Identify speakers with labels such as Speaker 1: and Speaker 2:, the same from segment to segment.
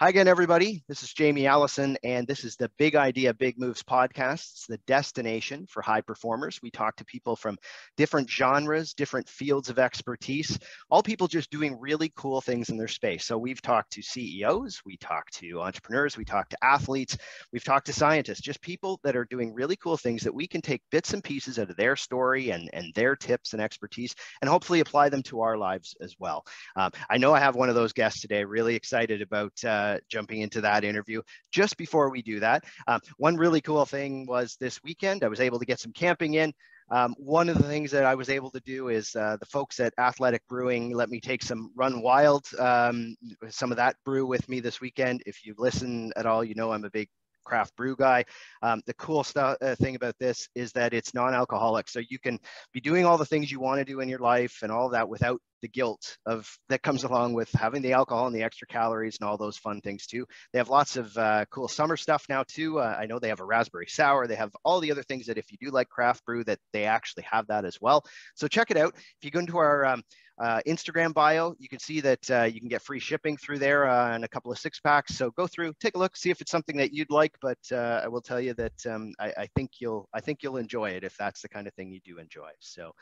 Speaker 1: Hi again, everybody. This is Jamie Allison, and this is the Big Idea, Big Moves podcast. It's the destination for high performers. We talk to people from different genres, different fields of expertise, all people just doing really cool things in their space. So we've talked to CEOs, we talked to entrepreneurs, we talked to athletes, we've talked to scientists, just people that are doing really cool things that we can take bits and pieces out of their story and, and their tips and expertise and hopefully apply them to our lives as well. Um, I know I have one of those guests today, really excited about. Uh, uh, jumping into that interview. Just before we do that, um, one really cool thing was this weekend, I was able to get some camping in. Um, one of the things that I was able to do is uh, the folks at Athletic Brewing let me take some Run Wild, um, some of that brew with me this weekend. If you listen at all, you know I'm a big craft brew guy. Um, the cool stuff uh, thing about this is that it's non-alcoholic, so you can be doing all the things you want to do in your life and all that without the guilt of that comes along with having the alcohol and the extra calories and all those fun things too. They have lots of uh, cool summer stuff now too. Uh, I know they have a raspberry sour. They have all the other things that if you do like craft brew, that they actually have that as well. So check it out. If you go into our um, uh, Instagram bio. You can see that uh, you can get free shipping through there uh, and a couple of six packs. So go through, take a look, see if it's something that you'd like. But uh, I will tell you that um, I, I, think you'll I think you'll enjoy it if that's the kind of thing you do enjoy. So,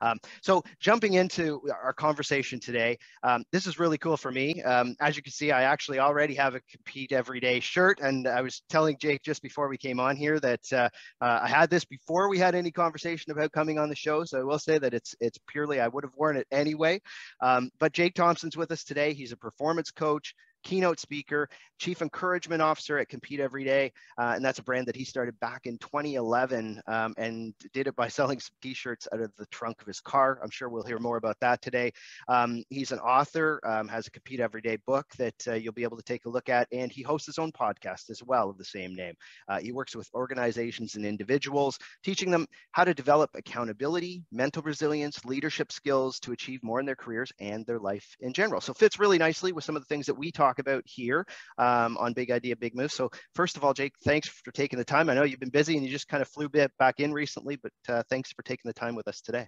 Speaker 1: um, so jumping into our conversation today, um, this is really cool for me. Um, as you can see, I actually already have a compete every day shirt, and I was telling Jake just before we came on here that uh, uh, I had this before we had any conversation about coming on the show. So I will say that it's it's purely I would have worn it anyway. Um, but Jake Thompson's with us today. He's a performance coach, keynote speaker, chief encouragement officer at Compete Every Day. Uh, and that's a brand that he started back in 2011 um, and did it by selling some t-shirts out of the trunk of his car. I'm sure we'll hear more about that today. Um, he's an author, um, has a Compete Every Day book that uh, you'll be able to take a look at. And he hosts his own podcast as well of the same name. Uh, he works with organizations and individuals, teaching them how to develop accountability, mental resilience, leadership skills to achieve more in their careers and their life in general. So fits really nicely with some of the things that we talk talk about here um, on Big Idea, Big Move. So first of all, Jake, thanks for taking the time. I know you've been busy and you just kind of flew back in recently, but uh, thanks for taking the time with us today.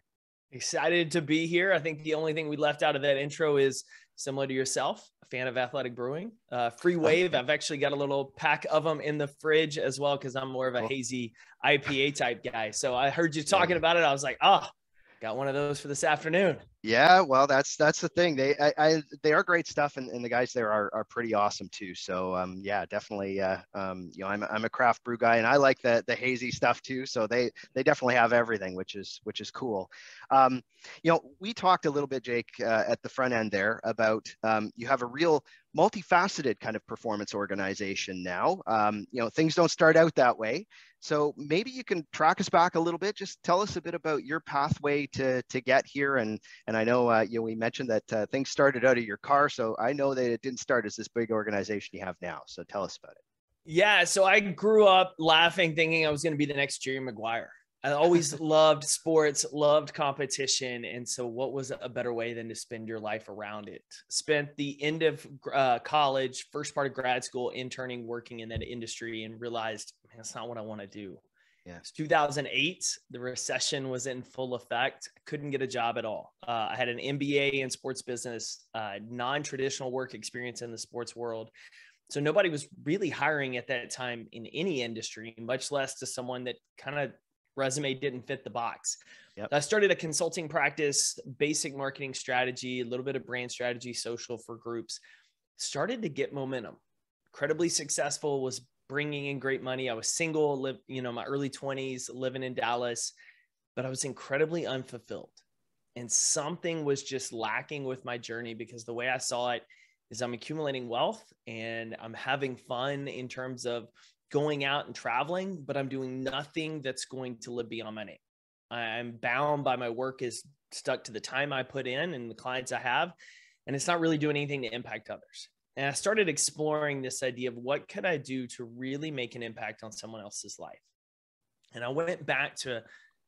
Speaker 2: Excited to be here. I think the only thing we left out of that intro is similar to yourself, a fan of athletic brewing. Uh, free wave. I've actually got a little pack of them in the fridge as well because I'm more of a hazy IPA type guy. So I heard you talking about it. I was like, oh, got one of those for this afternoon.
Speaker 1: Yeah, well, that's that's the thing. They I, I they are great stuff, and, and the guys there are, are pretty awesome too. So um, yeah, definitely. Uh, um, you know, I'm I'm a craft brew guy, and I like the the hazy stuff too. So they they definitely have everything, which is which is cool. Um, you know, we talked a little bit, Jake, uh, at the front end there about um, you have a real multifaceted kind of performance organization now. Um, you know, things don't start out that way. So maybe you can track us back a little bit. Just tell us a bit about your pathway to to get here. And and I know uh, you know we mentioned that uh, things started out of your car. So I know that it didn't start as this big organization you have now. So tell us about it.
Speaker 2: Yeah. So I grew up laughing, thinking I was going to be the next Jerry Maguire. I always loved sports, loved competition. And so, what was a better way than to spend your life around it? Spent the end of uh, college, first part of grad school, interning, working in that industry, and realized, man, that's not what I want to do. Yeah. It's 2008. The recession was in full effect. I couldn't get a job at all. Uh, I had an MBA in sports business, uh, non traditional work experience in the sports world. So nobody was really hiring at that time in any industry, much less to someone that kind of resume didn't fit the box. Yep. I started a consulting practice, basic marketing strategy, a little bit of brand strategy, social for groups. Started to get momentum. Incredibly successful. Was bringing in great money. I was single, live, you know, my early 20s, living in Dallas, but I was incredibly unfulfilled. And something was just lacking with my journey because the way I saw it is I'm accumulating wealth and I'm having fun in terms of going out and traveling, but I'm doing nothing that's going to live beyond my name. I'm bound by my work is stuck to the time I put in and the clients I have, and it's not really doing anything to impact others. And I started exploring this idea of what could I do to really make an impact on someone else's life. And I went back to,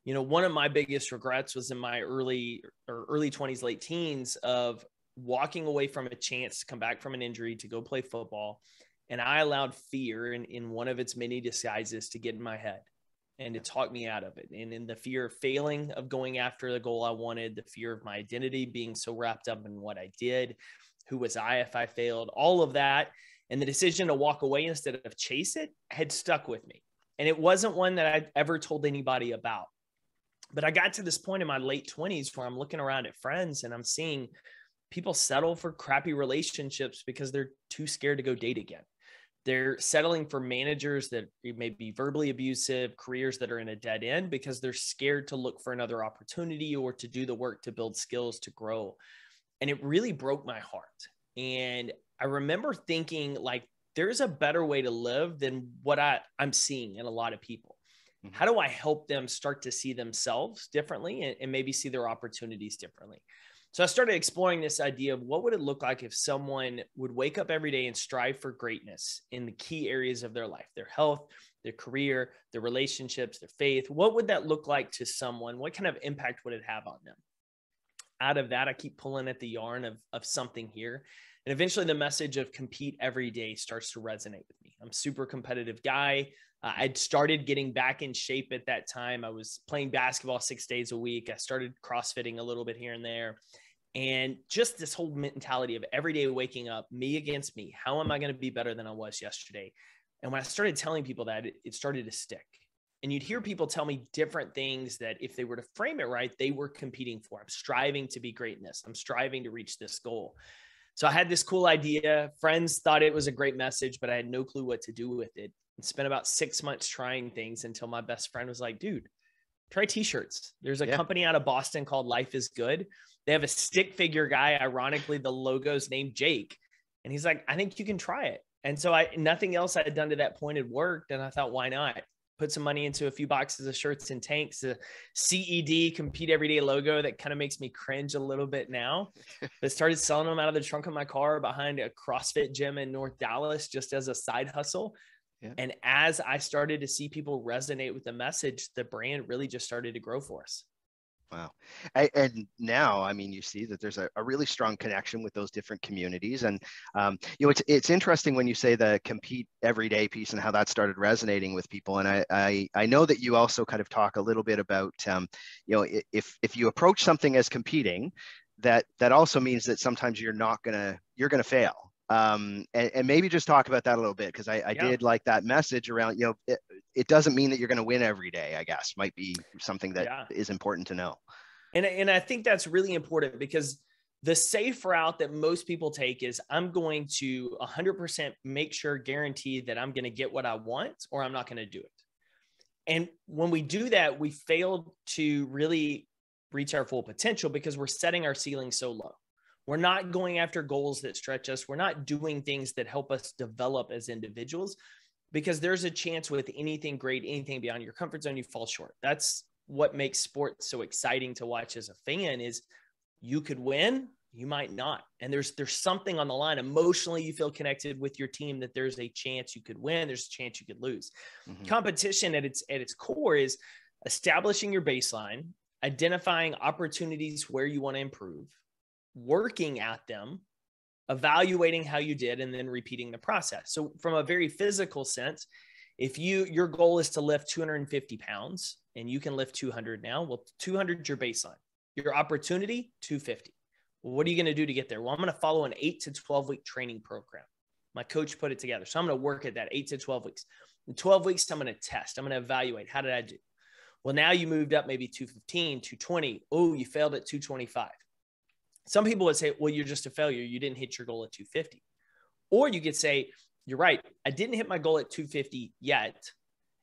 Speaker 2: you know, one of my biggest regrets was in my early or early 20s, late teens of walking away from a chance to come back from an injury to go play football and I allowed fear in, in one of its many disguises to get in my head and to talk me out of it. And in the fear of failing, of going after the goal I wanted, the fear of my identity being so wrapped up in what I did, who was I if I failed, all of that. And the decision to walk away instead of chase it had stuck with me. And it wasn't one that I'd ever told anybody about. But I got to this point in my late 20s where I'm looking around at friends and I'm seeing people settle for crappy relationships because they're too scared to go date again. They're settling for managers that may be verbally abusive, careers that are in a dead end because they're scared to look for another opportunity or to do the work to build skills to grow. And it really broke my heart. And I remember thinking, like, there's a better way to live than what I, I'm seeing in a lot of people. Mm-hmm. How do I help them start to see themselves differently and, and maybe see their opportunities differently? So I started exploring this idea of what would it look like if someone would wake up every day and strive for greatness in the key areas of their life, their health, their career, their relationships, their faith. What would that look like to someone? What kind of impact would it have on them? Out of that, I keep pulling at the yarn of, of something here. And eventually the message of compete every day starts to resonate with me. I'm super competitive guy. Uh, I'd started getting back in shape at that time. I was playing basketball six days a week. I started CrossFitting a little bit here and there. And just this whole mentality of every day waking up, me against me. How am I going to be better than I was yesterday? And when I started telling people that, it, it started to stick. And you'd hear people tell me different things that if they were to frame it right, they were competing for. I'm striving to be greatness. I'm striving to reach this goal. So I had this cool idea. Friends thought it was a great message, but I had no clue what to do with it and spent about six months trying things until my best friend was like, dude, try t-shirts. There's a yeah. company out of Boston called Life is Good. They have a stick figure guy. Ironically, the logo's named Jake. And he's like, I think you can try it. And so I nothing else I had done to that point had worked. And I thought, why not? Put some money into a few boxes of shirts and tanks. The CED compete everyday logo that kind of makes me cringe a little bit now. but started selling them out of the trunk of my car behind a CrossFit gym in North Dallas just as a side hustle. Yeah. And as I started to see people resonate with the message, the brand really just started to grow for us.
Speaker 1: Wow. And now, I mean, you see that there's a, a really strong connection with those different communities. And, um, you know, it's, it's interesting when you say the compete everyday piece and how that started resonating with people. And I, I, I know that you also kind of talk a little bit about, um, you know, if, if you approach something as competing, that, that also means that sometimes you're not going to, you're going to fail um, and, and, maybe just talk about that a little bit because I, I yeah. did like that message around you know it, it doesn't mean that you're going to win every day i guess might be something that yeah. is important to know
Speaker 2: and, and i think that's really important because the safe route that most people take is i'm going to 100% make sure guarantee that i'm going to get what i want or i'm not going to do it and when we do that we fail to really reach our full potential because we're setting our ceiling so low we're not going after goals that stretch us. We're not doing things that help us develop as individuals because there's a chance with anything great, anything beyond your comfort zone, you fall short. That's what makes sports so exciting to watch as a fan is you could win, you might not. And there's there's something on the line. Emotionally, you feel connected with your team that there's a chance you could win, there's a chance you could lose. Mm-hmm. Competition at its at its core is establishing your baseline, identifying opportunities where you want to improve, working at them, evaluating how you did, and then repeating the process. So, from a very physical sense, if you your goal is to lift 250 pounds and you can lift 200 now, well, 200 is your baseline. Your opportunity 250. Well, what are you going to do to get there? Well, I'm going to follow an eight to 12 week training program. My coach put it together. So I'm going to work at that eight to 12 weeks. In 12 weeks, I'm going to test. I'm going to evaluate. How did I do? Well, now you moved up maybe 215, 220. Oh, you failed at 225. Some people would say, well, you're just a failure. You didn't hit your goal at 250. Or you could say, you're right. I didn't hit my goal at 250 yet.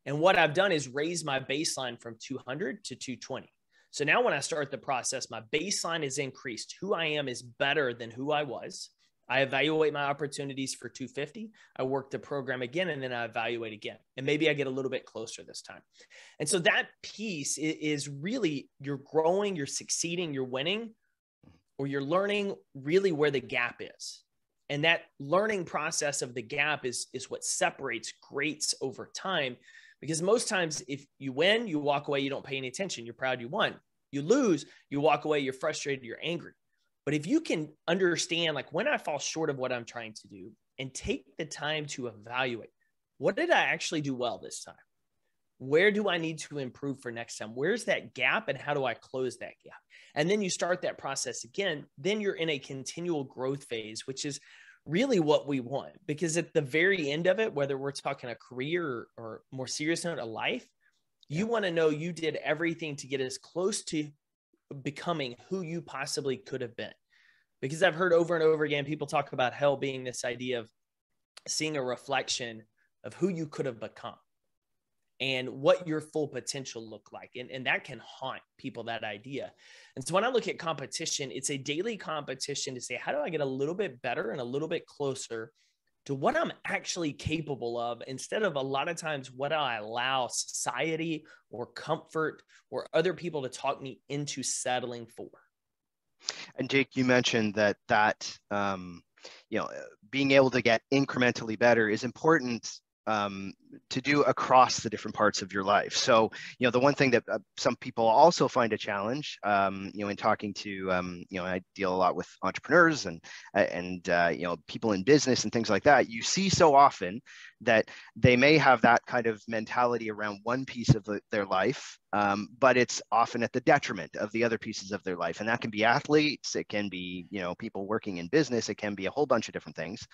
Speaker 2: And what I've done is raise my baseline from 200 to 220. So now when I start the process, my baseline is increased. Who I am is better than who I was. I evaluate my opportunities for 250. I work the program again and then I evaluate again. And maybe I get a little bit closer this time. And so that piece is really you're growing, you're succeeding, you're winning or you're learning really where the gap is. And that learning process of the gap is, is what separates greats over time. Because most times, if you win, you walk away, you don't pay any attention, you're proud you won. You lose, you walk away, you're frustrated, you're angry. But if you can understand, like when I fall short of what I'm trying to do and take the time to evaluate, what did I actually do well this time? Where do I need to improve for next time? Where's that gap and how do I close that gap? And then you start that process again. Then you're in a continual growth phase, which is really what we want because at the very end of it whether we're talking a career or, more serious note a life you want to know you did everything to get as close to becoming who you possibly could have been because i've heard over and over again people talk about hell being this idea of seeing a reflection of who you could have become and what your full potential look like and, and that can haunt people that idea. And so when i look at competition it's a daily competition to say how do i get a little bit better and a little bit closer to what i'm actually capable of instead of a lot of times what i allow society or comfort or other people to talk me into settling for?
Speaker 1: And jake you mentioned that that um, you know being able to get incrementally better is important um, to do across the different parts of your life. So, you know, the one thing that uh, some people also find a challenge, um, you know, in talking to, um, you know, I deal a lot with entrepreneurs and uh, and uh, you know people in business and things like that. You see so often that they may have that kind of mentality around one piece of the, their life, um, but it's often at the detriment of the other pieces of their life, and that can be athletes, it can be you know people working in business, it can be a whole bunch of different things.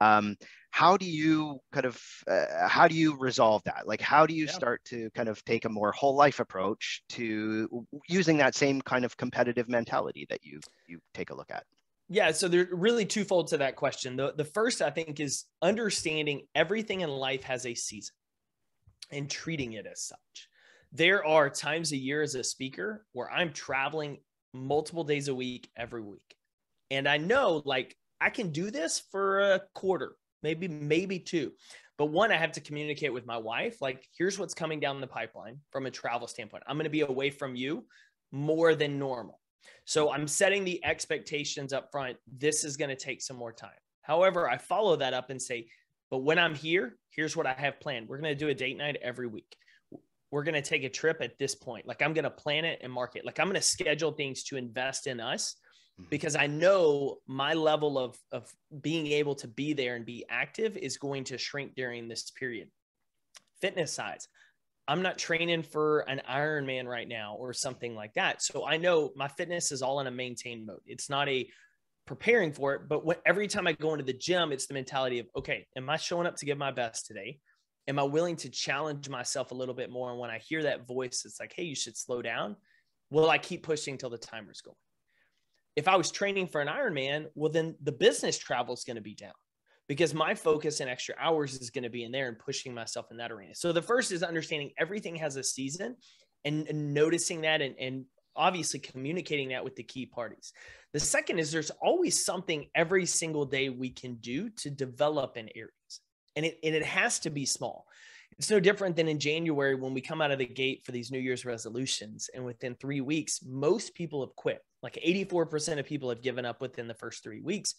Speaker 1: Um, how do you kind of uh, how do you resolve that? Like, how do you yeah. start to kind of take a more whole life approach to using that same kind of competitive mentality that you you take a look at?
Speaker 2: Yeah, so there's really twofold to that question. The the first I think is understanding everything in life has a season and treating it as such. There are times a year as a speaker where I'm traveling multiple days a week every week. And I know like I can do this for a quarter, maybe, maybe two. But one, I have to communicate with my wife. Like, here's what's coming down the pipeline from a travel standpoint. I'm going to be away from you more than normal. So I'm setting the expectations up front. This is going to take some more time. However, I follow that up and say, but when I'm here, here's what I have planned. We're going to do a date night every week. We're going to take a trip at this point. Like I'm going to plan it and mark it. Like I'm going to schedule things to invest in us. Mm-hmm. because I know my level of, of being able to be there and be active is going to shrink during this period. Fitness size, I'm not training for an Ironman right now or something like that. So I know my fitness is all in a maintain mode. It's not a preparing for it, but when, every time I go into the gym, it's the mentality of, okay, am I showing up to give my best today? Am I willing to challenge myself a little bit more? And when I hear that voice, it's like, hey, you should slow down. Will I keep pushing till the timer's going? If I was training for an Ironman, well, then the business travel is going to be down because my focus and extra hours is going to be in there and pushing myself in that arena. So the first is understanding everything has a season and, and noticing that and, and obviously communicating that with the key parties. The second is there's always something every single day we can do to develop in areas. And it, and it has to be small. It's no different than in January when we come out of the gate for these New Year's resolutions. And within three weeks, most people have quit. Like 84% of people have given up within the first three weeks.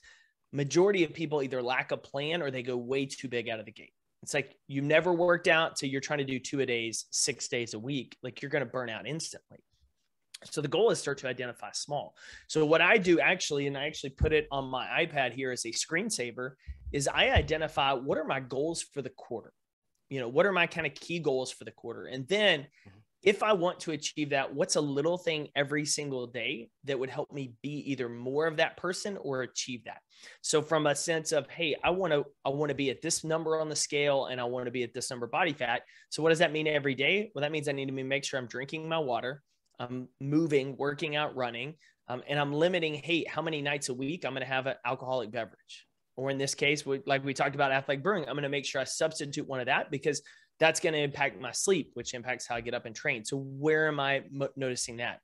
Speaker 2: Majority of people either lack a plan or they go way too big out of the gate. It's like you never worked out, so you're trying to do two a days, six days a week. Like you're going to burn out instantly. So the goal is start to identify small. So what I do actually, and I actually put it on my iPad here as a screensaver, is I identify what are my goals for the quarter. You know, what are my kind of key goals for the quarter, and then mm-hmm if I want to achieve that, what's a little thing every single day that would help me be either more of that person or achieve that? So from a sense of, hey, I want to I want to be at this number on the scale and I want to be at this number body fat. So what does that mean every day? Well, that means I need to make sure I'm drinking my water, I'm moving, working out, running, um, and I'm limiting, hey, how many nights a week I'm going to have an alcoholic beverage. Or in this case, like we talked about athletic brewing, I'm going to make sure I substitute one of that because that's going to impact my sleep, which impacts how I get up and train. So, where am I noticing that?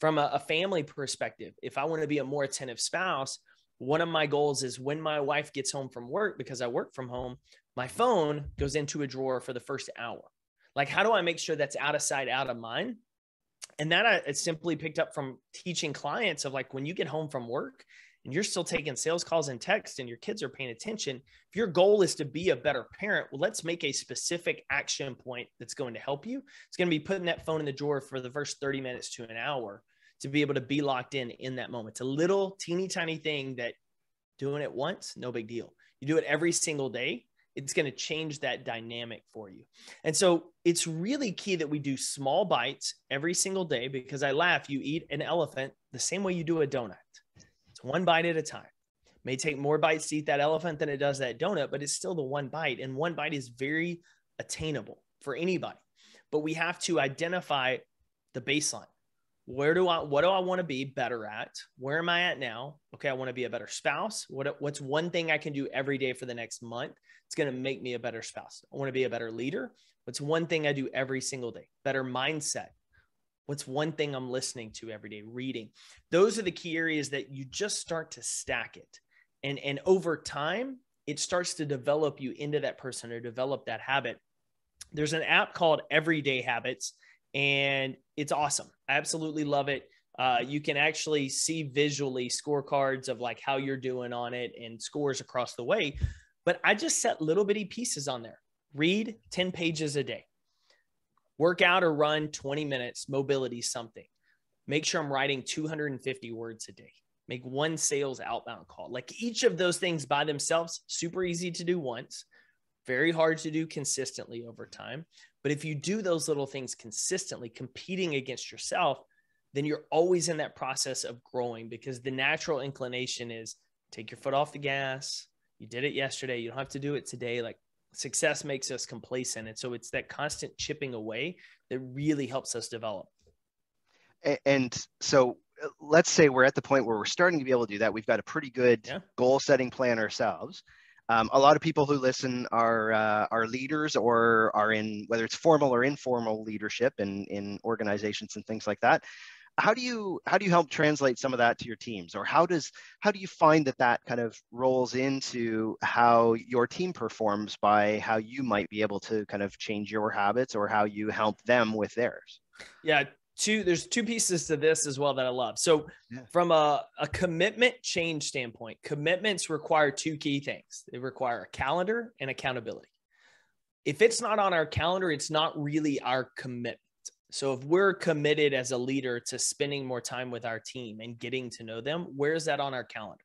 Speaker 2: From a, a family perspective, if I want to be a more attentive spouse, one of my goals is when my wife gets home from work, because I work from home, my phone goes into a drawer for the first hour. Like, how do I make sure that's out of sight, out of mind? And that I simply picked up from teaching clients of like when you get home from work and you're still taking sales calls and text and your kids are paying attention, if your goal is to be a better parent, well, let's make a specific action point that's going to help you. It's going to be putting that phone in the drawer for the first 30 minutes to an hour to be able to be locked in in that moment. It's a little teeny tiny thing that doing it once, no big deal. You do it every single day, it's going to change that dynamic for you. And so it's really key that we do small bites every single day because I laugh, you eat an elephant the same way you do a donut one bite at a time. may take more bites to eat that elephant than it does that donut, but it's still the one bite. And one bite is very attainable for anybody. But we have to identify the baseline. Where do I what do I want to be better at? Where am I at now? Okay, I want to be a better spouse. What what's one thing I can do every day for the next month? It's going to make me a better spouse. I want to be a better leader. What's one thing I do every single day? Better mindset. What's one thing I'm listening to every day? Reading. Those are the key areas that you just start to stack it. And and over time, it starts to develop you into that person or develop that habit. There's an app called Everyday Habits and it's awesome. I absolutely love it. Uh, you can actually see visually scorecards of like how you're doing on it and scores across the way. But I just set little bitty pieces on there. Read 10 pages a day, work out or run 20 minutes, mobility something. Make sure I'm writing 250 words a day. Make one sales outbound call. Like each of those things by themselves, super easy to do once, very hard to do consistently over time. But if you do those little things consistently, competing against yourself, then you're always in that process of growing because the natural inclination is take your foot off the gas. You did it yesterday. You don't have to do it today. Like success makes us complacent. And so it's that constant chipping away that really helps us develop.
Speaker 1: And so uh, let's say we're at the point where we're starting to be able to do that. We've got a pretty good yeah. goal setting plan ourselves. Um, a lot of people who listen are uh, are leaders or are in whether it's formal or informal leadership in in organizations and things like that. How do you how do you help translate some of that to your teams, or how does how do you find that that kind of rolls into how your team performs by how you might be able to kind of change your habits or how you help them with theirs?
Speaker 2: Yeah, two there's two pieces to this as well that I love. So yeah. from a, a commitment change standpoint, commitments require two key things. They require a calendar and accountability. If it's not on our calendar, it's not really our commitment. So if we're committed as a leader to spending more time with our team and getting to know them, where's that on our calendar?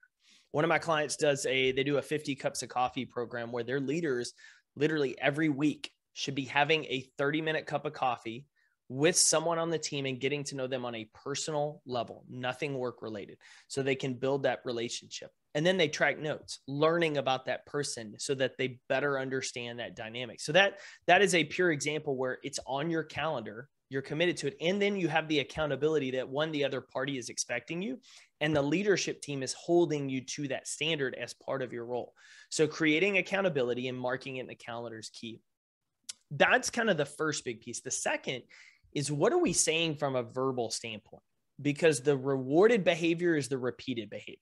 Speaker 2: One of my clients does a they do a 50 cups of coffee program where their leaders literally every week should be having a 30 minute cup of coffee with someone on the team and getting to know them on a personal level, nothing work related, so they can build that relationship. And then they track notes, learning about that person so that they better understand that dynamic. So that that is a pure example where it's on your calendar, you're committed to it, and then you have the accountability that one the other party is expecting you and the leadership team is holding you to that standard as part of your role. So creating accountability and marking it in the calendar is key. That's kind of the first big piece. The second is what are we saying from a verbal standpoint? Because the rewarded behavior is the repeated behavior.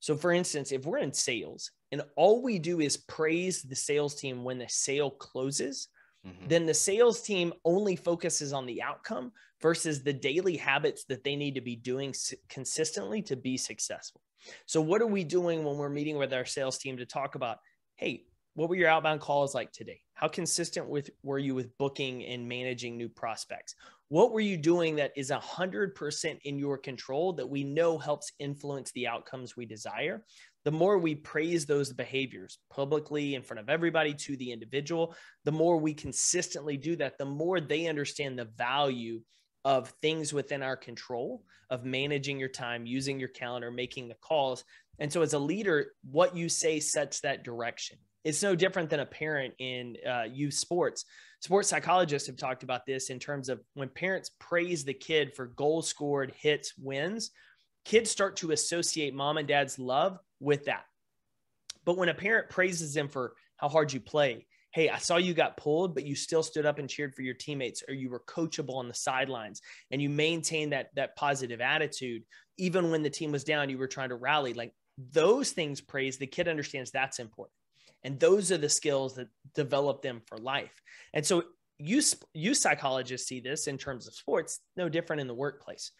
Speaker 2: So, for instance, if we're in sales and all we do is praise the sales team when the sale closes, mm-hmm. then the sales team only focuses on the outcome versus the daily habits that they need to be doing consistently to be successful. So, what are we doing when we're meeting with our sales team to talk about, hey, what were your outbound calls like today? How consistent with were you with booking and managing new prospects? What were you doing that is 100% in your control that we know helps influence the outcomes we desire? The more we praise those behaviors publicly in front of everybody to the individual, the more we consistently do that, the more they understand the value of things within our control of managing your time, using your calendar, making the calls. And so, as a leader, what you say sets that direction it's no different than a parent in uh, youth sports. Sports psychologists have talked about this in terms of when parents praise the kid for goals scored, hits, wins, kids start to associate mom and dad's love with that. But when a parent praises them for how hard you play, hey, I saw you got pulled, but you still stood up and cheered for your teammates, or you were coachable on the sidelines and you maintained that that positive attitude, even when the team was down, you were trying to rally. Like those things praise, the kid understands that's important. And those are the skills that develop them for life. And so you, you psychologists see this in terms of sports, no different in the workplace.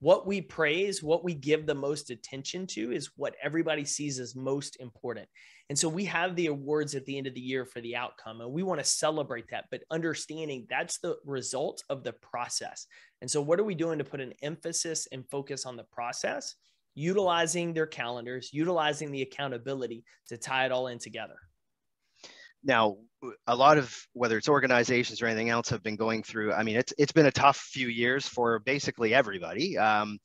Speaker 2: What we praise, what we give the most attention to is what everybody sees as most important. And so we have the awards at the end of the year for the outcome, and we want to celebrate that, but understanding that's the result of the process. And so, what are we doing to put an emphasis and focus on the process? utilizing their calendars, utilizing the accountability to tie it all in together.
Speaker 1: Now, a lot of whether it's organizations or anything else have been going through. I mean, it's it's been a tough few years for basically everybody. Um,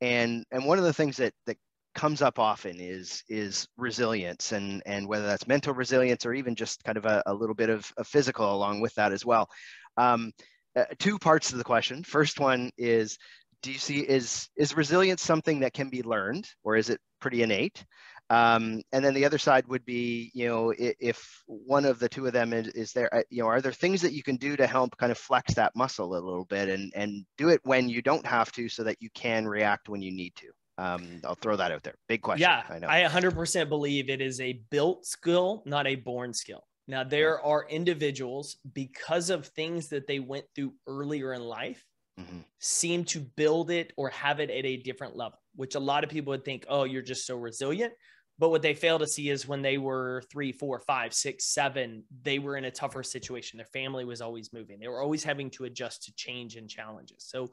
Speaker 1: and and one of the things that that comes up often is is resilience and and whether that's mental resilience or even just kind of a, a little bit of, of, physical along with that as well um, uh, two parts to the question first one is do you see is is resilience something that can be learned or is it pretty innate um, and then the other side would be, you know, if, one of the two of them is, is, there, uh, you know, are there things that you can do to help kind of flex that muscle a little bit and, and do it when you don't have to so that you can react when you need to? Um, I'll throw that out there. Big question.
Speaker 2: Yeah, I know. I 100% believe it is a built skill, not a born skill. Now, there are individuals because of things that they went through earlier in life mm-hmm. seem to build it or have it at a different level, which a lot of people would think, oh, you're just so resilient. But what they fail to see is when they were three, four, five, six, seven, they were in a tougher situation. Their family was always moving. They were always having to adjust to change and challenges. So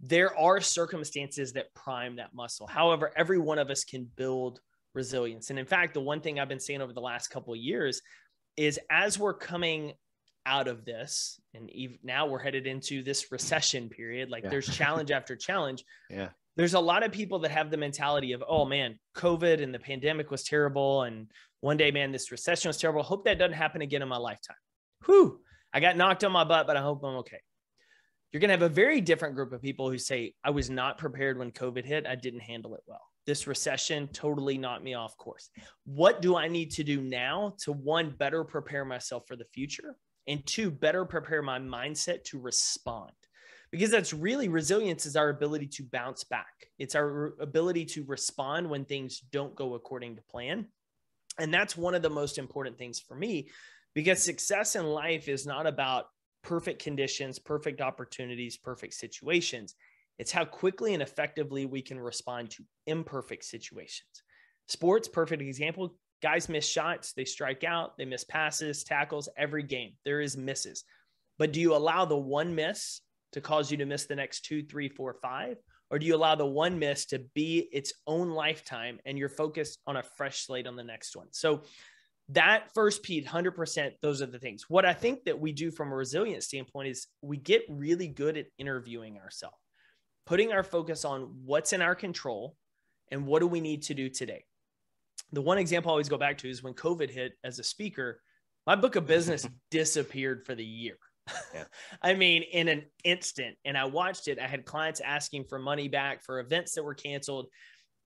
Speaker 2: there are circumstances that prime that muscle. However, every one of us can build resilience. And in fact, the one thing I've been saying over the last couple of years is as we're coming out of this and even now we're headed into this recession period like yeah. there's challenge after challenge
Speaker 1: yeah
Speaker 2: there's a lot of people that have the mentality of, oh man, COVID and the pandemic was terrible. And one day, man, this recession was terrible. Hope that doesn't happen again in my lifetime. Whew, I got knocked on my butt, but I hope I'm okay. You're going to have a very different group of people who say, I was not prepared when COVID hit. I didn't handle it well. This recession totally knocked me off course. What do I need to do now to one, better prepare myself for the future? And two, better prepare my mindset to respond because that's really resilience is our ability to bounce back. It's our ability to respond when things don't go according to plan. And that's one of the most important things for me because success in life is not about perfect conditions, perfect opportunities, perfect situations. It's how quickly and effectively we can respond to imperfect situations. Sports, perfect example. Guys miss shots, they strike out, they miss passes, tackles every game. There is misses. But do you allow the one miss to cause you to miss the next two, three, four, five? Or do you allow the one miss to be its own lifetime and you're focused on a fresh slate on the next one? So that first piece, 100%, those are the things. What I think that we do from a resilience standpoint is we get really good at interviewing ourselves, putting our focus on what's in our control and what do we need to do today. The one example I always go back to is when COVID hit as a speaker, my book of business disappeared for the year. I mean, in an instant. And I watched it. I had clients asking for money back for events that were canceled.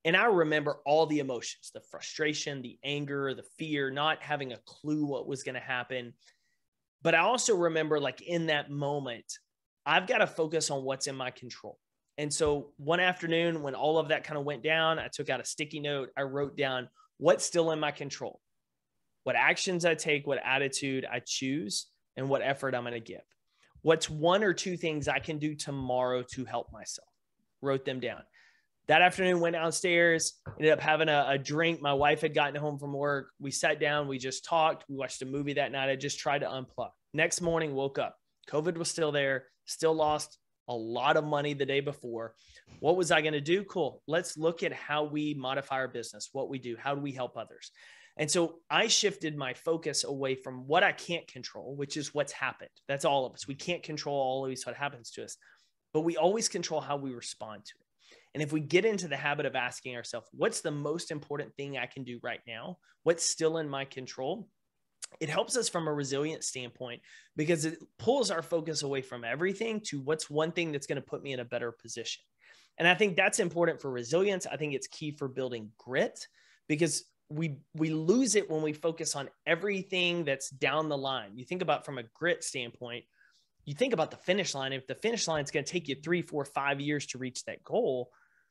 Speaker 2: And I remember all the emotions the frustration, the anger, the fear, not having a clue what was going to happen. But I also remember, like, in that moment, I've got to focus on what's in my control. And so one afternoon, when all of that kind of went down, I took out a sticky note. I wrote down what's still in my control, what actions I take, what attitude I choose and what effort I'm going to give. What's one or two things I can do tomorrow to help myself? Wrote them down. That afternoon, went downstairs, ended up having a, a, drink. My wife had gotten home from work. We sat down, we just talked. We watched a movie that night. I just tried to unplug. Next morning, woke up. COVID was still there, still lost a lot of money the day before. What was I going to do? Cool. Let's look at how we modify our business, what we do, how do we help others? And so I shifted my focus away from what I can't control, which is what's happened. That's all of us. We can't control always what happens to us, but we always control how we respond to it. And if we get into the habit of asking ourselves, what's the most important thing I can do right now? What's still in my control? It helps us from a resilient standpoint because it pulls our focus away from everything to what's one thing that's going to put me in a better position. And I think that's important for resilience. I think it's key for building grit because we we lose it when we focus on everything that's down the line. You think about from a grit standpoint, you think about the finish line. If the finish line is going to take you three, four, five years to reach that goal,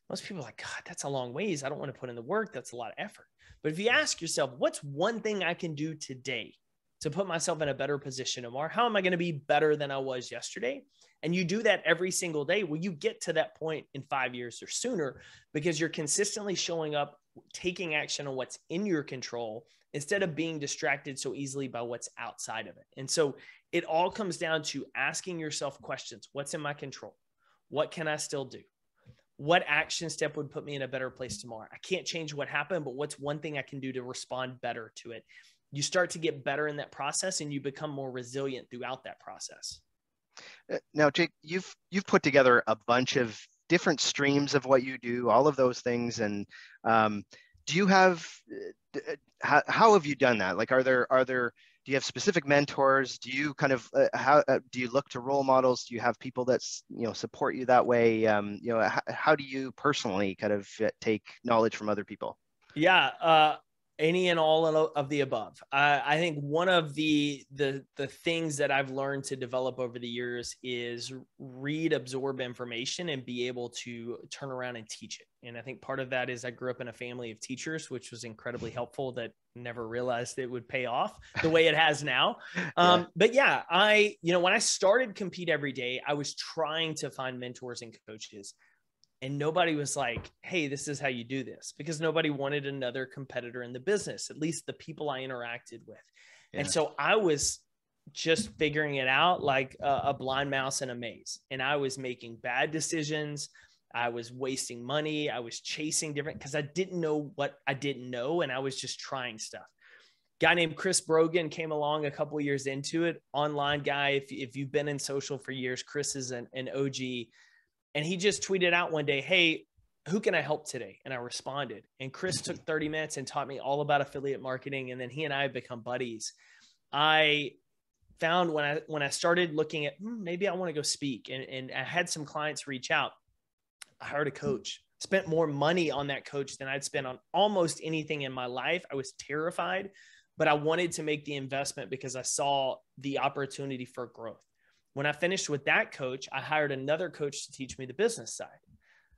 Speaker 2: most people are like, God, that's a long ways. I don't want to put in the work. That's a lot of effort. But if you ask yourself, what's one thing I can do today to put myself in a better position tomorrow? How am I going to be better than I was yesterday? And you do that every single day. Will you get to that point in five years or sooner because you're consistently showing up taking action on what's in your control instead of being distracted so easily by what's outside of it. And so it all comes down to asking yourself questions What's in my control? What can I still do? What action step would put me in a better place tomorrow? I can't change what happened, but what's one thing I can do to respond better to it? You start to get better in that process and you become more resilient throughout that process.
Speaker 1: Uh, now, Jake, you've you've put together a bunch of different streams of what you do, all of those things. And um, do you have, uh, how, how have you done that? Like, are there, are there, do you have specific mentors? Do you kind of, uh, how, uh, do you look to role models? Do you have people that you know, support you that way? Um, you know, how, how do you personally kind of uh, take knowledge from other people?
Speaker 2: Yeah. Uh, any and all of the above. I, I think one of the the the things that I've learned to develop over the years is read, absorb information, and be able to turn around and teach it. And I think part of that is I grew up in a family of teachers, which was incredibly helpful. That never realized it would pay off the way it has now. Um, yeah. But yeah, I you know when I started compete every day, I was trying to find mentors and coaches and nobody was like hey this is how you do this because nobody wanted another competitor in the business at least the people i interacted with. Yeah. and so i was just figuring it out like a, a, blind mouse in a maze and i was making bad decisions. I was wasting money. I was chasing different because i didn't know what i didn't know and i was just trying stuff. Guy named chris brogan came along a couple years into it. Online guy if, if you've been in social for years chris is an, an og and he just tweeted out one day, Hey, who can I help today? And I responded. And Chris took 30 minutes and taught me all about affiliate marketing. And then he and I have become buddies. I found when I when I started looking at hmm, maybe I want to go speak and, and I had some clients reach out. I hired a coach, spent more money on that coach than I'd spent on almost anything in my life. I was terrified, but I wanted to make the investment because I saw the opportunity for growth. When I finished with that coach, I hired another coach to teach me the business side.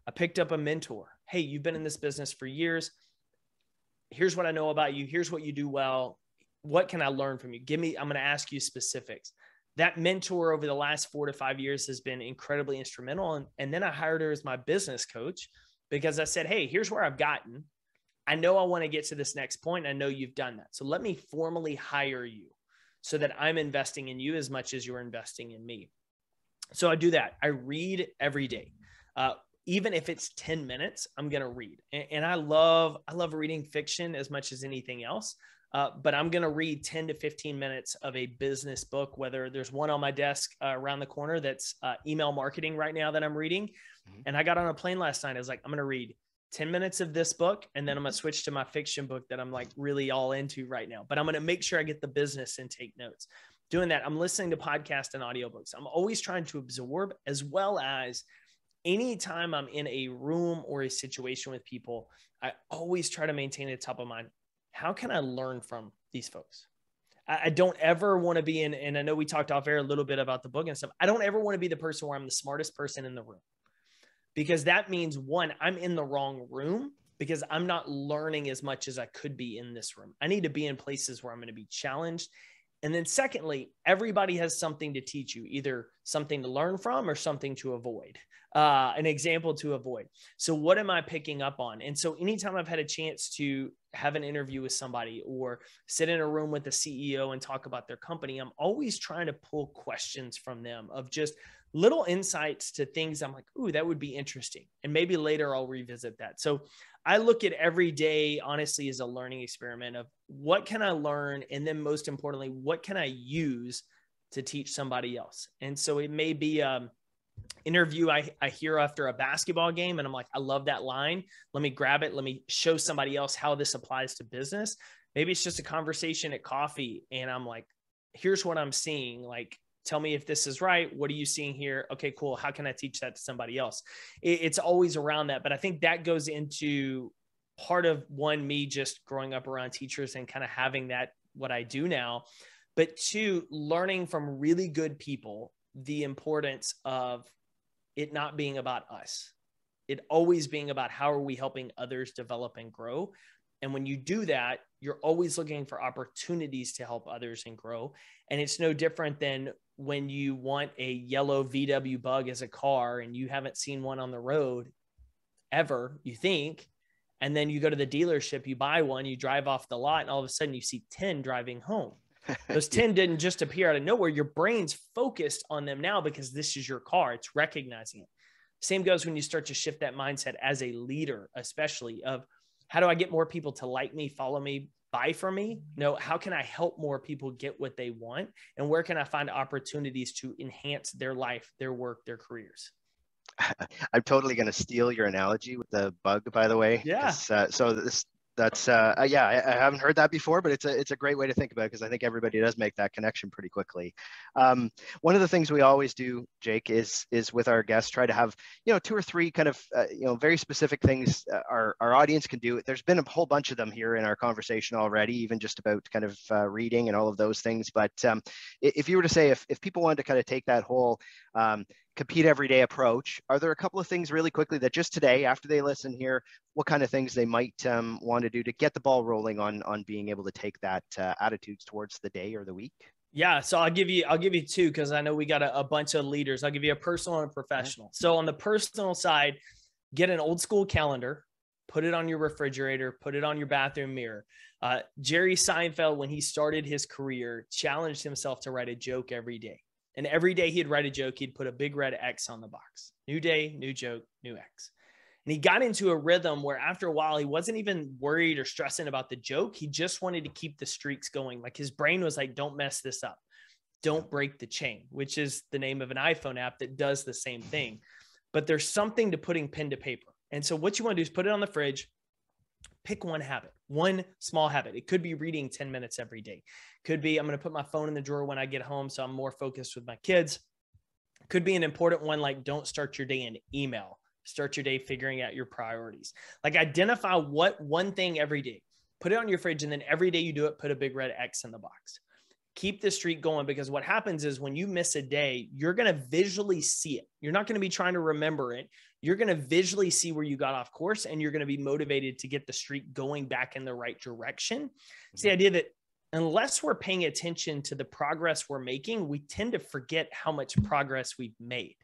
Speaker 2: I picked up a mentor. Hey, you've been in this business for years. Here's what I know about you. Here's what you do well. What can I learn from you? Give me, I'm going to ask you specifics. That mentor over the last four to five years has been incredibly instrumental. And, and then I hired her as my business coach because I said, Hey, here's where I've gotten. I know I want to get to this next point. I know you've done that. So let me formally hire you so that I'm investing in you as much as you're investing in me. So I do that. I read every day. Uh, even if it's 10 minutes, I'm going to read. And, and, I love, I love reading fiction as much as anything else. Uh, but I'm going to read 10 to 15 minutes of a business book, whether there's one on my desk uh, around the corner that's uh, email marketing right now that I'm reading. Mm-hmm. And I got on a plane last night. I was like, I'm going to read 10 minutes of this book and then I'm going to mm-hmm. switch to my fiction book that I'm like really all into right now. But I'm going to make sure I get the business and take notes. Doing that, I'm listening to podcasts and audiobooks. I'm always trying to absorb as well as anytime I'm in a room or a situation with people, I always try to maintain it top of mind. How can I learn from these folks? I don't ever want to be in, and I know we talked off air a little bit about the book and stuff. I don't ever want to be the person where I'm the smartest person in the room because that means one, I'm in the wrong room because I'm not learning as much as I could be in this room. I need to be in places where I'm going to be challenged. And then, secondly, everybody has something to teach you, either something to learn from or something to avoid, uh, an example to avoid. So, what am I picking up on? And so, anytime I've had a chance to have an interview with somebody or sit in a room with the CEO and talk about their company, I'm always trying to pull questions from them of just, little insights to things I'm like, ooh, that would be interesting. And maybe later I'll revisit that. So I look at every day, honestly, as a learning experiment of what can I learn? And then most importantly, what can I use to teach somebody else? And so it may be, um, interview I, I hear after a basketball game and I'm like, I love that line. Let me grab it. Let me show somebody else how this applies to business. Maybe it's just a conversation at coffee and I'm like, here's what I'm seeing. Like tell me if this is right. What are you seeing here? Okay cool. How can i teach that to somebody else? It's always around that but i think that goes into part of one me just growing up around teachers and kind of having that what i do now but two learning from really good people the importance of it not being about us. It always being about how are we helping others develop and grow and when you do that, you're always looking for opportunities to help others and grow. And it's no different than when you want a yellow VW bug as a car and you haven't seen one on the road ever, you think. And then you go to the dealership, you buy one, you drive off the lot, and all of a sudden you see 10 driving home. Those 10 didn't just appear out of nowhere. Your brain's focused on them now because this is your car, it's recognizing it. Same goes when you start to shift that mindset as a leader, especially of how do I get more people to like me, follow me, buy from me? No, how can I help more people get what they want? And where can I find opportunities to enhance their life, their work, their careers?
Speaker 1: I'm totally going to steal your analogy with the bug, by the way.
Speaker 2: Yeah.
Speaker 1: Uh, so this that's uh, uh, yeah I, I, haven't heard that before but it's a it's a great way to think about it because i think everybody does make that connection pretty quickly. Um, one of the things we always do jake is is with our guests try to have you know two or three kind of uh, you know very specific things our, our audience can do. There's been a whole bunch of them here in our conversation already even just about kind of uh, reading and all of those things. But um, if you were to say if, if people wanted to kind of take that whole um, compete everyday approach. Are there a couple of things really quickly that just today after they listen here what kind of things they might um, want to do to get the ball rolling on on being able to take that uh, attitudes towards the day or the week?
Speaker 2: Yeah so i'll give you i'll give you two because i know we got a, a, bunch of leaders. I'll give you a personal and a professional. So on the personal side get an old school calendar put it on your refrigerator put it on your bathroom mirror. Uh, jerry seinfeld when he started his career challenged himself to write a joke every day and every day he'd write a joke, he'd put a big red X on the box. New day, new joke, new X. And he got into a rhythm where after a while, he wasn't even worried or stressing about the joke. He just wanted to keep the streaks going. Like his brain was like, don't mess this up. Don't break the chain, which is the name of an iPhone app that does the same thing. But there's something to putting pen to paper. And so what you want to do is put it on the fridge, pick one habit, one small habit. It could be reading 10 minutes every day. Could be I'm going to put my phone in the drawer when I get home so I'm more focused with my kids. Could be an important one like don't start your day in email. Start your day figuring out your priorities. Like identify what one thing every day. Put it on your fridge and then every day you do it, put a big red X in the box. Keep the streak going because what happens is when you miss a day, you're going to visually see it. You're not going to be trying to remember it you're going to visually see where you got off course and you're going to be motivated to get the streak going back in the right direction. It's the mm-hmm. idea that unless we're paying attention to the progress we're making, we tend to forget how much progress we've made.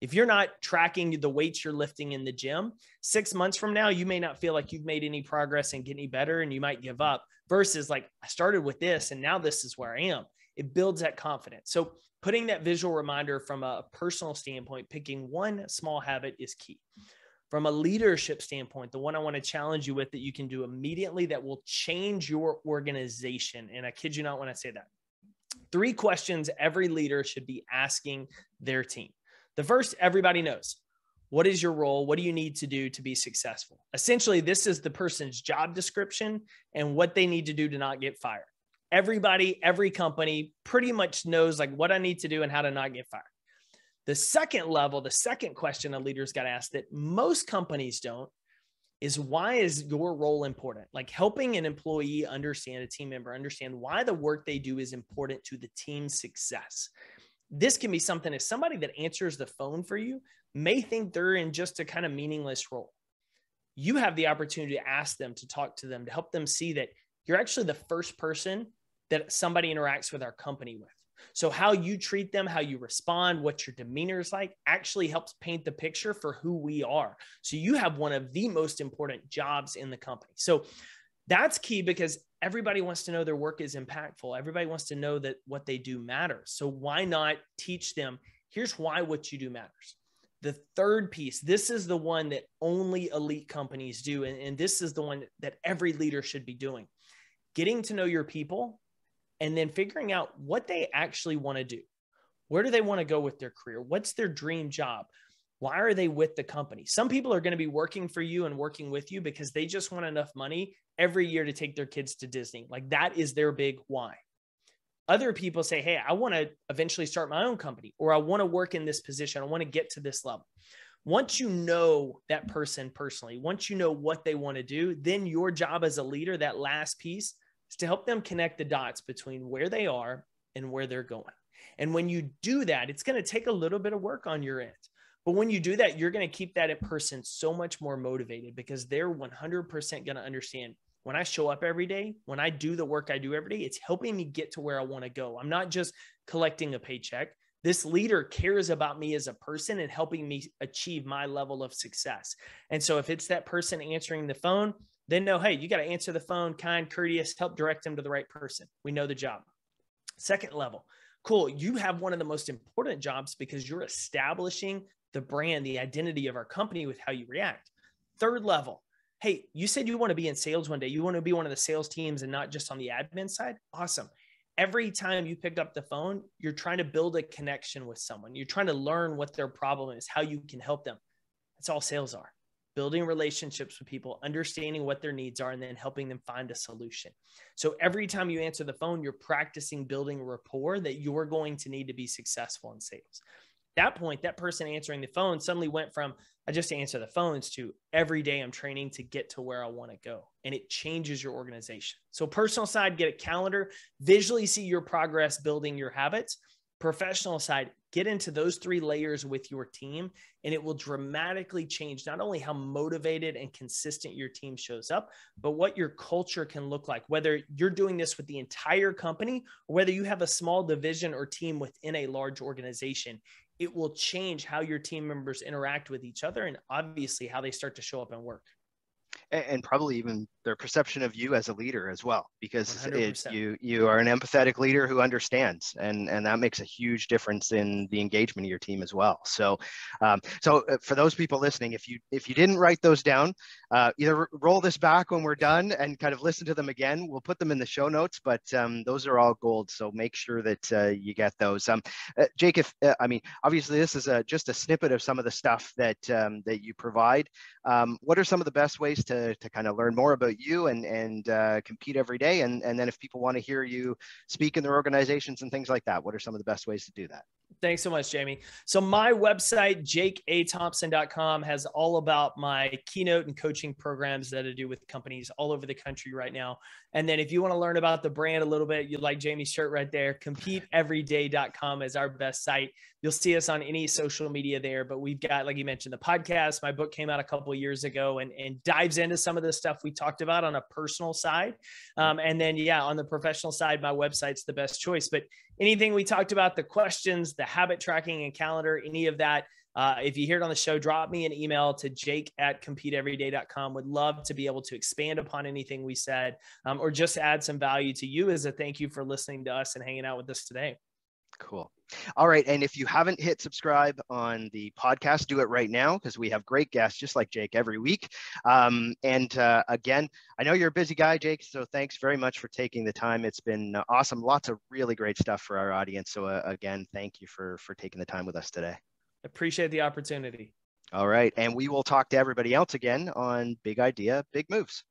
Speaker 2: If you're not tracking the weights you're lifting in the gym, six months from now, you may not feel like you've made any progress and get any better, and you might give up. Versus, like, I started with this and now this is where I am. It builds that confidence. So, putting that visual reminder from a personal standpoint, picking one small habit is key. From a leadership standpoint, the one I want to challenge you with that you can do immediately that will change your organization. And I kid you not when I say that. Three questions every leader should be asking their team. The first, everybody knows what is your role? What do you need to do to be successful? Essentially, this is the person's job description and what they need to do to not get fired everybody, every company pretty much knows like what I need to do and how to not get fired. The second level, the second question a leader's got to ask that most companies don't is why is your role important? Like helping an employee understand, a team member understand why the work they do is important to the team's success. This can be something if somebody that answers the phone for you may think they're in just a kind of meaningless role. You have the opportunity to ask them, to talk to them, to help them see that you're actually the first person that somebody interacts with our company with. So, how you treat them, how you respond, what your demeanor is like actually helps paint the picture for who we are. So, you have one of the most important jobs in the company. So, that's key because everybody wants to know their work is impactful. Everybody wants to know that what they do matters. So, why not teach them? Here's why what you do matters. The third piece, this is the one that only elite companies do. And, and this is the one that every leader should be doing getting to know your people and then figuring out what they actually want to do. Where do they want to go with their career? What's their dream job? Why are they with the company? Some people are going to be working for you and working with you because they just want enough money every year to take their kids to Disney. Like that is their big why. Other people say, Hey, I want to eventually start my own company or I want to work in this position. I want to get to this level. Once you know that person personally, once you know what they want to do, then your job as a leader, that last piece, is to help them connect the dots between where they are and where they're going. And when you do that, it's going to take a little bit of work on your end. But when you do that, you're going to keep that person so much more motivated because they're 100% going to understand when I show up every day, when I do the work I do every day, it's helping me get to where I want to go. I'm not just collecting a paycheck. This leader cares about me as a person and helping me achieve my level of success. And so if it's that person answering the phone, then know, hey, you got to answer the phone, kind, courteous, help direct them to the right person. We know the job. Second level, cool. You have one of the most important jobs because you're establishing the brand, the identity of our company with how you react. Third level, hey, you said you want to be in sales one day. You want to be one of the sales teams and not just on the admin side. Awesome. every time you pick up the phone, you're trying to build a connection with someone. You're trying to learn what their problem is, how you can help them. That's all sales are building relationships with people, understanding what their needs are, and then helping them find a solution. So every time you answer the phone, you're practicing building a rapport that you're going to need to be successful in sales. At that point, that person answering the phone suddenly went from I just answer the phones to every day I'm training to get to where I want to go. And it changes your organization. So, personal side, get a calendar, visually see your progress building your habits. Professional side, get into those three layers with your team, and it will dramatically change not only how motivated and consistent your team shows up, but what your culture can look like. Whether you're doing this with the entire company or whether you have a small division or team within a large organization, it will change how your team members interact with each other and obviously how they start to show up and work
Speaker 1: and probably even their perception of you as a leader as well because it, you you are an empathetic leader who understands and and that makes a huge difference in the engagement of your team as well. So um, so uh, for those people listening if you if you didn't write those down uh, either roll this back when we're done and kind of listen to them again. We'll put them in the show notes but um, those are all gold so make sure that uh, you get those. Um, uh, jake if uh, i mean obviously this is a, just a snippet of some of the stuff that um, that you provide. Um, what are some of the best ways to, to kind of learn more about you and, and uh, compete every day? And, and then if people want to hear you speak in their organizations and things like that, what are some of the best ways to do that?
Speaker 2: Thanks so much, Jamie. So my website, jakeathompson.com, has all about my keynote and coaching programs that I do with companies all over the country right now. And then if you want to learn about the brand a little bit, you like Jamie's shirt right there, competeeveryday.com is our best site. You'll see us on any social media there, but we've got, like you mentioned, the podcast. My book came out a couple of years ago and, and dives into some of the stuff we talked about on a personal side. Um, and then, yeah, on the professional side, my website's the best choice. But anything we talked about, the questions, the habit tracking and calendar, any of that, uh, if you hear it on the show, drop me an email to jake at competeeveryday.com. Would love to be able to expand upon anything we said um, or just add some value to you as a thank you for listening to us and hanging out with us today.
Speaker 1: Cool. All right. And if you haven't hit subscribe on the podcast, do it right now because we have great guests just like Jake every week. Um, and uh, again, I know you're a busy guy, Jake. So thanks very much for taking the time. It's been awesome. Lots of really great stuff for our audience. So uh, again, thank you for for taking the time with us today.
Speaker 2: Appreciate the opportunity.
Speaker 1: All right. And we will talk to everybody else again on Big Idea, Big Moves.